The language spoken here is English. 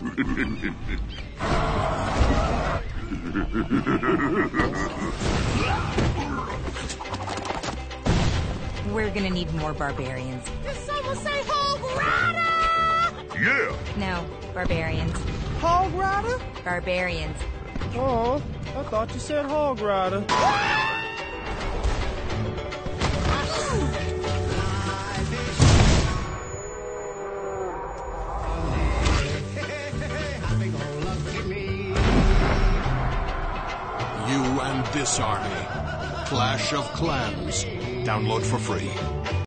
We're gonna need more barbarians. Did someone say Hog Rider? Yeah. No, barbarians. Hog Rider? Barbarians. Oh, I thought you said Hog Rider. You and this army. Clash of Clans. Download for free.